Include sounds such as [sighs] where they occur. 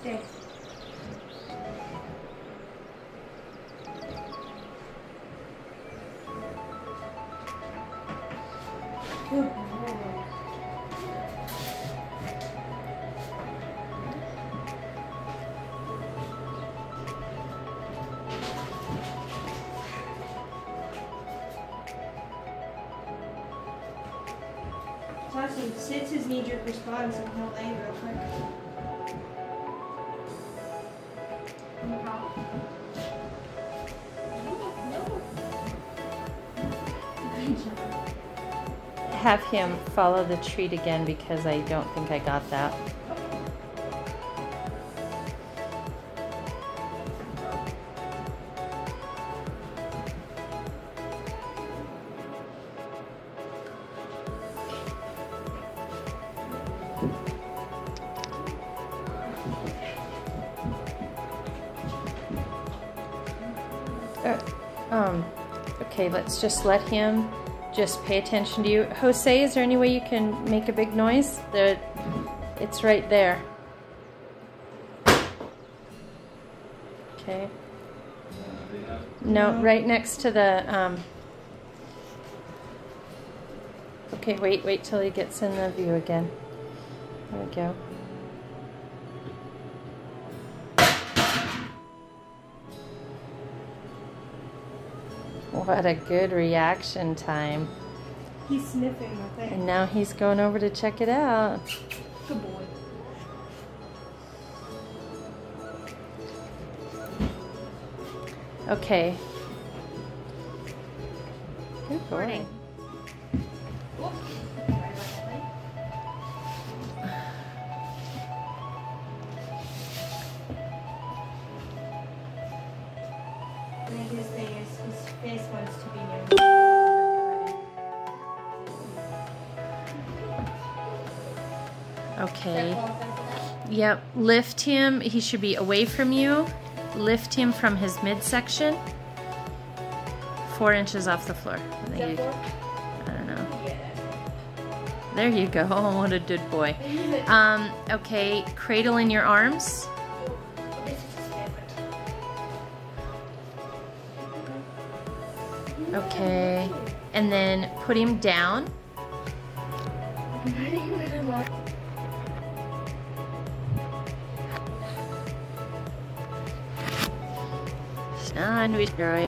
Stay. Good boy. Awesome. Sits his knee-jerk response and he'll lay real quick. Have him follow the treat again because I don't think I got that. Uh, um, okay, let's just let him just pay attention to you. Jose, is there any way you can make a big noise? There, it's right there. Okay. No, right next to the, um, okay, wait, wait till he gets in the view again. There we go. What a good reaction time. He's sniffing the thing. And now he's going over to check it out. Good boy. Okay. Good boy. Morning. [sighs] And his thing is his face wants to be known. Okay. Yep. Lift him. He should be away from you. Lift him from his midsection. Four inches off the floor. I, you- I don't know. There you go. Oh, [laughs] what a good boy. Um, okay. Cradle in your arms. Okay. And then put him down. Sandwich, girl.